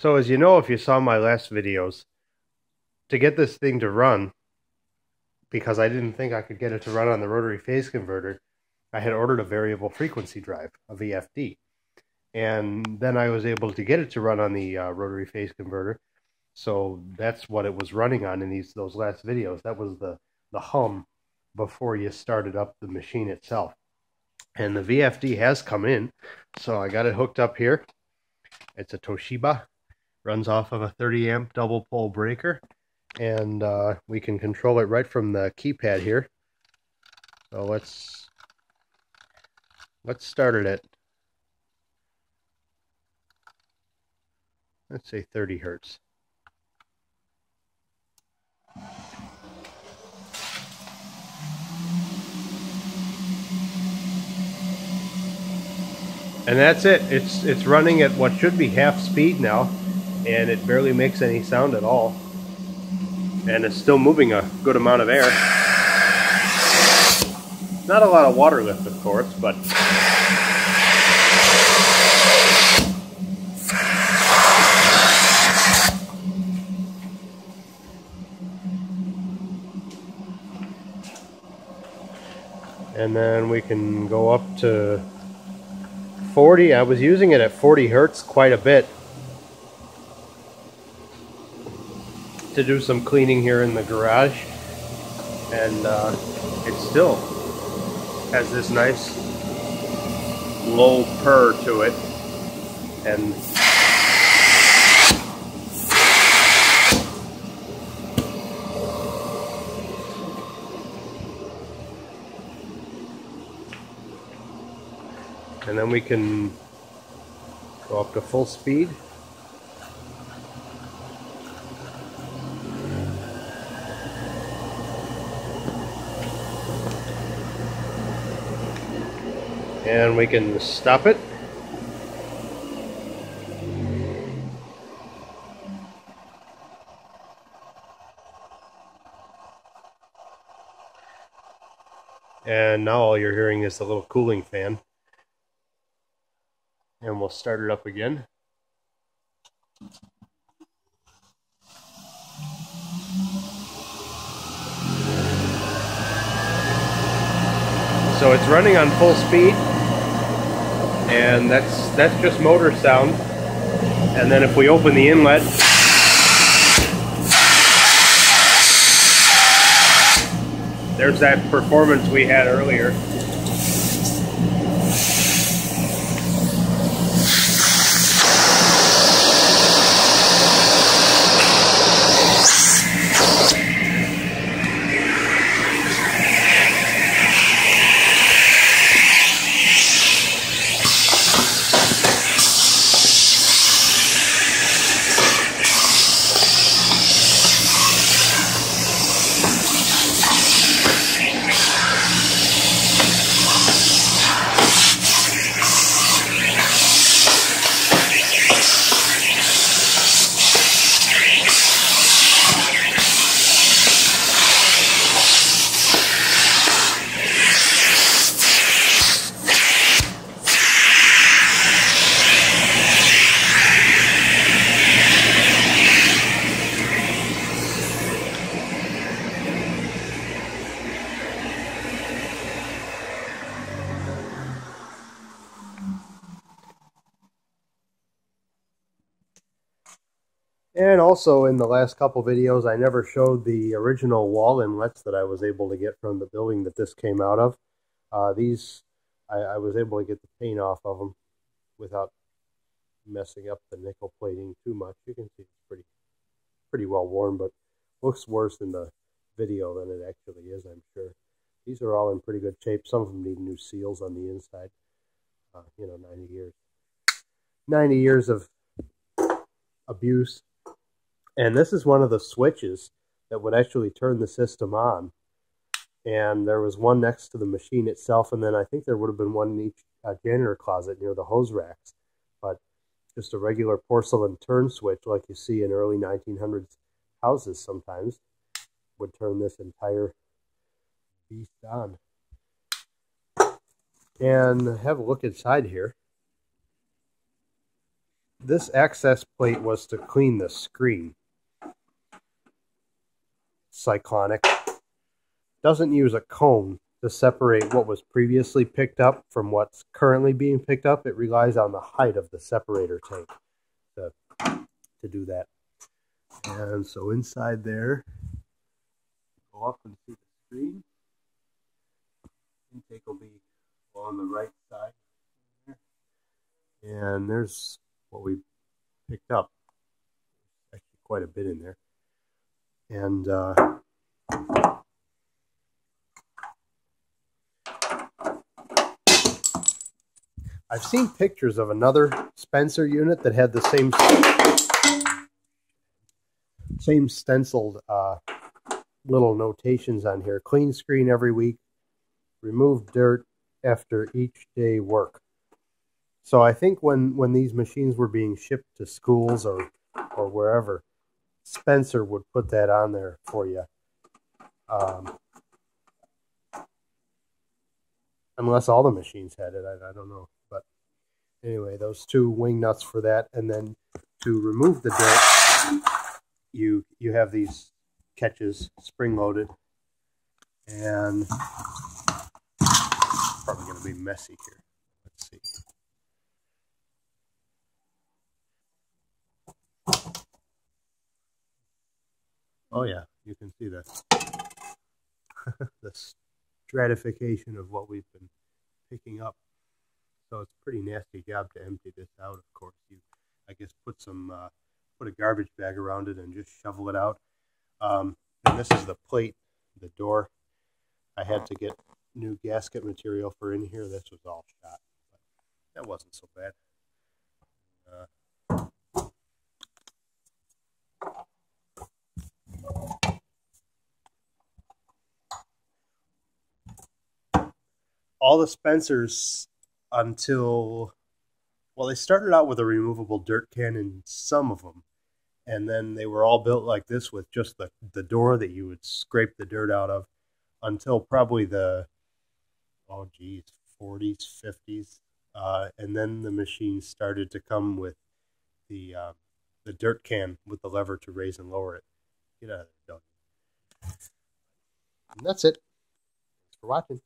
So as you know, if you saw my last videos, to get this thing to run, because I didn't think I could get it to run on the rotary phase converter, I had ordered a variable frequency drive, a VFD. And then I was able to get it to run on the uh, rotary phase converter. So that's what it was running on in these those last videos. That was the, the hum before you started up the machine itself. And the VFD has come in. So I got it hooked up here. It's a Toshiba runs off of a 30 amp double pole breaker and uh, we can control it right from the keypad here. So let's let's start it at let's say 30 hertz. And that's it. It's it's running at what should be half speed now and it barely makes any sound at all. And it's still moving a good amount of air. Not a lot of water lift, of course, but and then we can go up to 40 I was using it at 40 Hertz quite a bit to do some cleaning here in the garage. And uh, it still has this nice low purr to it. And and then we can go up to full speed and we can stop it. And now all you're hearing is the little cooling fan. And we'll start it up again. So it's running on full speed and that's that's just motor sound. And then if we open the inlet there's that performance we had earlier And also in the last couple videos, I never showed the original wall inlets that I was able to get from the building that this came out of. Uh, these, I, I, was able to get the paint off of them without messing up the nickel plating too much. You can see it's pretty, pretty well worn, but looks worse in the video than it actually is, I'm sure. These are all in pretty good shape. Some of them need new seals on the inside. Uh, you know, 90 years. 90 years of abuse and this is one of the switches that would actually turn the system on. And there was one next to the machine itself, and then I think there would have been one in each uh, janitor closet near the hose racks. But just a regular porcelain turn switch, like you see in early 1900s houses sometimes, would turn this entire beast on. And have a look inside here. this access plate was to clean the screen. Cyclonic doesn't use a cone to separate what was previously picked up from what's currently being picked up. It relies on the height of the separator tank to, to do that. And so inside there, go up and see the screen. Intake will be on the right side. And there's what we picked up. Actually, quite a bit in there. And uh, I've seen pictures of another Spencer unit that had the same same stenciled uh, little notations on here. Clean screen every week. Remove dirt after each day work. So I think when, when these machines were being shipped to schools or, or wherever, Spencer would put that on there for you. Um, unless all the machines had it, I, I don't know. But anyway, those two wing nuts for that. And then to remove the dirt, you, you have these catches spring loaded. And probably going to be messy here. Let's see. Oh yeah, you can see the the stratification of what we've been picking up. So it's a pretty nasty job to empty this out. Of course, you I guess put some uh, put a garbage bag around it and just shovel it out. Um, and this is the plate, the door. I had to get new gasket material for in here. This was all shot, but that wasn't so bad. Uh, all the Spencers until well, they started out with a removable dirt can in some of them, and then they were all built like this with just the the door that you would scrape the dirt out of, until probably the oh geez, 40s, 50s, uh, and then the machines started to come with the uh, the dirt can with the lever to raise and lower it. Get out of there, dog. And that's it. Thanks for watching.